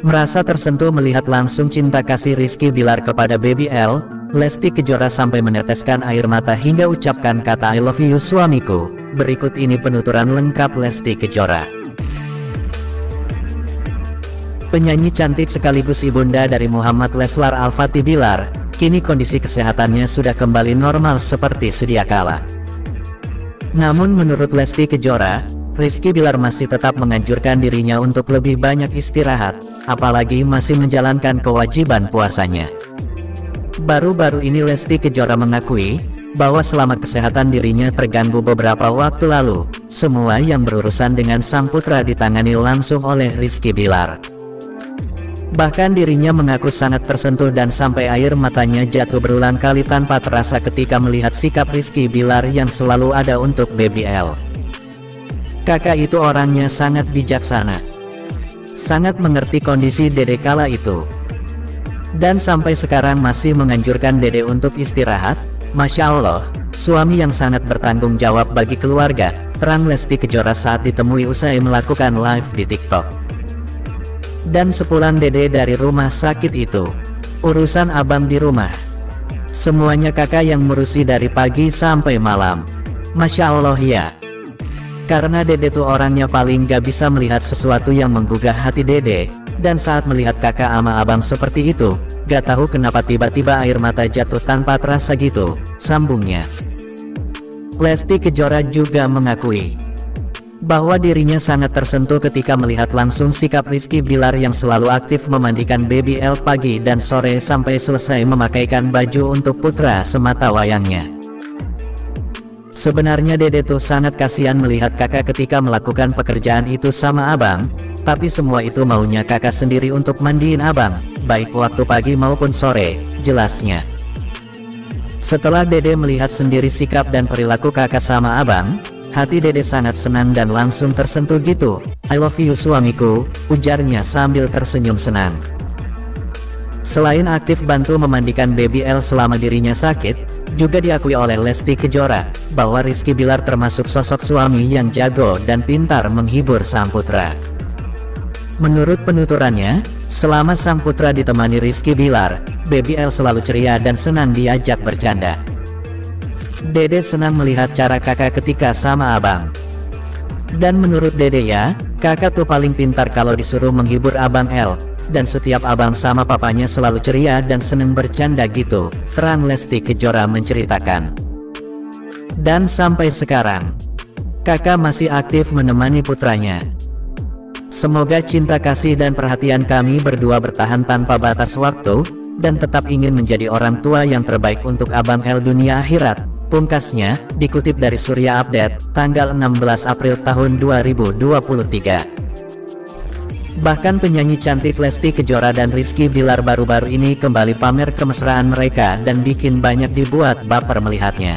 Merasa tersentuh melihat langsung cinta kasih Rizky Bilar kepada Baby L, Lesti Kejora sampai meneteskan air mata hingga ucapkan kata I love you suamiku. Berikut ini penuturan lengkap Lesti Kejora. Penyanyi cantik sekaligus ibunda dari Muhammad Leslar Al-Fatih Bilar, kini kondisi kesehatannya sudah kembali normal seperti sedia kala. Namun menurut Lesti Kejora, Rizky Bilar masih tetap menganjurkan dirinya untuk lebih banyak istirahat, apalagi masih menjalankan kewajiban puasanya. Baru-baru ini Lesti Kejora mengakui, bahwa selama kesehatan dirinya terganggu beberapa waktu lalu, semua yang berurusan dengan sang putra ditangani langsung oleh Rizky Bilar. Bahkan dirinya mengaku sangat tersentuh dan sampai air matanya jatuh berulang kali tanpa terasa ketika melihat sikap Rizky Bilar yang selalu ada untuk BBL. Kakak itu orangnya sangat bijaksana. Sangat mengerti kondisi dede kala itu. Dan sampai sekarang masih menganjurkan dede untuk istirahat, Masya Allah, suami yang sangat bertanggung jawab bagi keluarga, terang Lesti Kejora saat ditemui usai melakukan live di TikTok. Dan sepulang dede dari rumah sakit itu, urusan abang di rumah. Semuanya kakak yang merusi dari pagi sampai malam. Masya Allah ya. Karena Dede tuh orangnya paling gak bisa melihat sesuatu yang menggugah hati Dede, dan saat melihat kakak ama abang seperti itu, gak tahu kenapa tiba-tiba air mata jatuh tanpa terasa gitu, sambungnya. Lesti Kejora juga mengakui bahwa dirinya sangat tersentuh ketika melihat langsung sikap Rizky Bilar yang selalu aktif memandikan baby L pagi dan sore sampai selesai memakaikan baju untuk putra semata wayangnya. Sebenarnya Dede tuh sangat kasihan melihat kakak ketika melakukan pekerjaan itu sama abang, tapi semua itu maunya kakak sendiri untuk mandiin abang, baik waktu pagi maupun sore, jelasnya. Setelah Dede melihat sendiri sikap dan perilaku kakak sama abang, hati Dede sangat senang dan langsung tersentuh gitu. I love you suamiku, ujarnya sambil tersenyum senang. Selain aktif bantu memandikan baby L selama dirinya sakit, juga diakui oleh Lesti Kejora, bahwa Rizky Bilar termasuk sosok suami yang jago dan pintar menghibur sang putra. Menurut penuturannya, selama sang putra ditemani Rizky Bilar, L selalu ceria dan senang diajak bercanda. Dede senang melihat cara kakak ketika sama abang. Dan menurut Dede ya, kakak tuh paling pintar kalau disuruh menghibur abang L, dan setiap abang sama papanya selalu ceria dan seneng bercanda gitu, terang Lesti Kejora menceritakan. Dan sampai sekarang, kakak masih aktif menemani putranya. Semoga cinta kasih dan perhatian kami berdua bertahan tanpa batas waktu, dan tetap ingin menjadi orang tua yang terbaik untuk Abang El dunia akhirat. Pungkasnya, dikutip dari Surya Update, tanggal 16 April tahun 2023. Bahkan penyanyi cantik Lesti Kejora dan Rizky Bilar baru-baru ini kembali pamer kemesraan mereka dan bikin banyak dibuat baper melihatnya.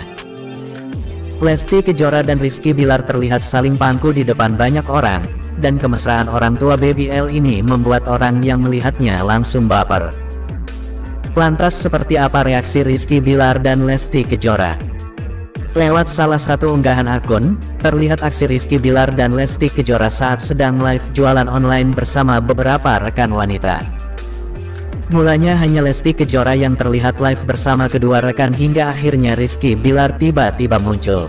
Lesti Kejora dan Rizky Bilar terlihat saling pangku di depan banyak orang, dan kemesraan orang tua Baby L ini membuat orang yang melihatnya langsung baper. Lantas seperti apa reaksi Rizky Bilar dan Lesti Kejora? Lewat salah satu unggahan akun, terlihat aksi Rizky Bilar dan Lesti Kejora saat sedang live jualan online bersama beberapa rekan wanita. Mulanya hanya Lesti Kejora yang terlihat live bersama kedua rekan hingga akhirnya Rizky Bilar tiba-tiba muncul.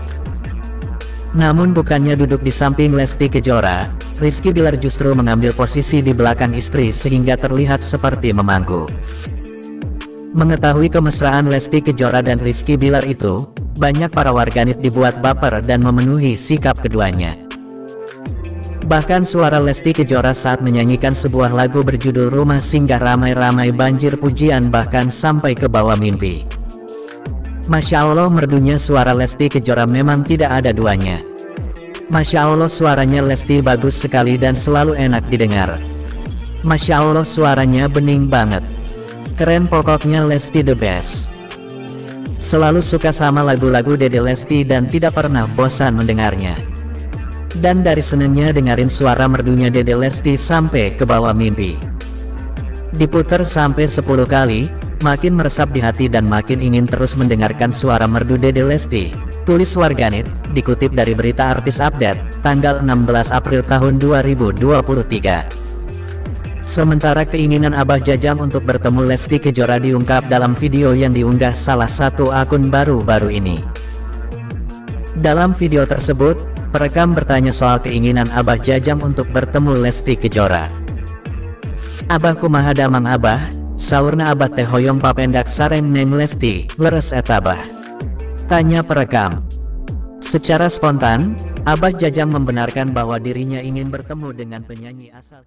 Namun bukannya duduk di samping Lesti Kejora, Rizky Bilar justru mengambil posisi di belakang istri sehingga terlihat seperti memangku. Mengetahui kemesraan Lesti Kejora dan Rizky Bilar itu, banyak para warganet dibuat baper dan memenuhi sikap keduanya. Bahkan suara Lesti Kejora saat menyanyikan sebuah lagu berjudul Rumah Singgah ramai-ramai banjir pujian bahkan sampai ke bawah mimpi. Masya Allah merdunya suara Lesti Kejora memang tidak ada duanya. Masya Allah suaranya Lesti bagus sekali dan selalu enak didengar. Masya Allah suaranya bening banget. Keren pokoknya Lesti the best. Selalu suka sama lagu-lagu Dede Lesti dan tidak pernah bosan mendengarnya. Dan dari senengnya dengerin suara merdunya Dede Lesti sampai ke bawah mimpi. Diputer sampai 10 kali, makin meresap di hati dan makin ingin terus mendengarkan suara merdu Dede Lesti. Tulis warganet, dikutip dari berita artis update, tanggal 16 April tahun 2023. Sementara keinginan Abah Jajang untuk bertemu Lesti Kejora diungkap dalam video yang diunggah salah satu akun baru-baru ini. Dalam video tersebut, perekam bertanya soal keinginan Abah Jajang untuk bertemu Lesti Kejora. Abah kumaha damang Abah, saurna Abah teh hoyong papendak sareng neng Lesti, leres etabah. Tanya perekam. Secara spontan, Abah Jajang membenarkan bahwa dirinya ingin bertemu dengan penyanyi asal